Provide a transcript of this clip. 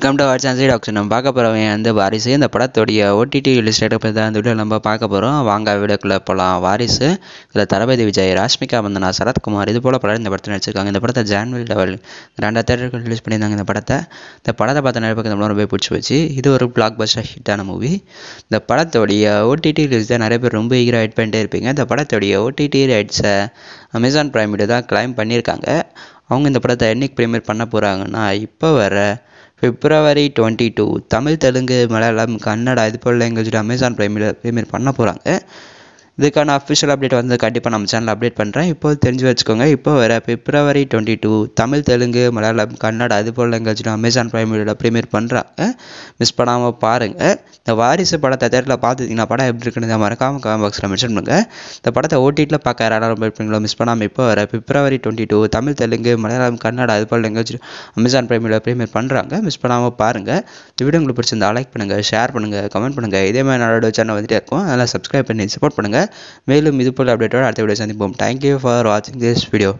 Welcome to our channel doctor நம்ம பார்க்க போகிறவங்க வந்து வாரிசு. இந்த படத்துடைய ஓடிடி ரிலீஸ் பற்றி தான் இந்த வீடியோ நம்ம பார்க்க போகிறோம் வாங்க வீடியோக்குள்ளே போகலாம் வாரிசு இதில் தளபதி விஜய் ராஷ்மிகா வந்தனா சரத்குமார் இது போல் படம் இந்த படத்தில் நடிச்சிருக்காங்க. இந்த படத்தை ஜான்வரி லெவல் ரெண்டாவது தேட்டருக்கு ரிலீஸ் பண்ணியிருந்தாங்க இந்த படத்தை. இந்த படத்தை பார்த்த நிறைய இந்த ரொம்ப பிடிச்சி போச்சு. இது ஒரு பிளாக் பஸ்டர் ஹிட்டான மூவி இந்த படத்தோடைய ஓடிடி ரிலீஸ் தான் நிறைய பேர் ரொம்ப ஈகராக வெயிட் பண்ணிட்டே இருப்பீங்க. இந்த படத்தோடைய ஓடிடி ரைட்ஸை அமேசான் ப்ரைம் வீடியோ தான் கிளைம் பண்ணியிருக்காங்க. அவங்க இந்த படத்தை என்னைக்கு ப்ரீமியர் பண்ண போகிறாங்கன்னா இப்போ வர February twenty two Tamil Telugu Malayalam Kannada இது போல் லாங்குவேஜில் அமேசான் ப்ரைமில் ப்ரீமியர் பண்ண போகிறாங்க இதுக்கான அஃபிஷியல் அப்டேட் வந்து கண்டிப்பாக நம்ம சேனல் அப்டேட் பண்ணுறேன் இப்போ தெரிஞ்சு வச்சுக்கோங்க இப்போ வர February twenty two Tamil Telugu Malayalam Kannada அது போல் லாங்குவேஜில் அமேசான் ப்ரைம் வீடியோவில் ப்ரீமியர் பண்ணுறாங்க மிஸ் பண்ணாமல் பாருங்கள் இந்த வாரிசு படத்தை தேட்டரில் பார்த்துட்டிங்கன்னா படம் எப்படி இருக்குன்னு மறக்காமல் கமெண்ட் பாக்ஸில் மென்ஷன் பண்ணுங்கள் இந்த படத்தை ஓடிடியில் பார்க்க யாராலும் இருப்பீங்களோ மிஸ் பண்ணாமல் இப்போ வர February twenty two Tamil Telugu Malayalam Kannada அது போல் language Amazon Prime Video premiere பண்ணுறாங்க மிஸ் பண்ணாமல் பாருங்கள் இந்த வீடியோ உங்களுக்கு பிடிச்சிருந்தா லைக் பண்ணுங்கள் ஷேர் பண்ணுங்கள் கமெண்ட் பண்ணுங்கள் இதே மாதிரி நாளோட சேனல் வந்துட்டே இருக்கும். அதெல்லாம் சப்ஸ்கிரைப் பண்ணி சப்போர்ட் பண்ணுங்கள் மேலும் இது போல் அப்டேட்டோட அடுத்த வீடியோ சந்திப்போம் தேங்க்யூ ஃபார் வாட்சிங் திஸ் வீடியோ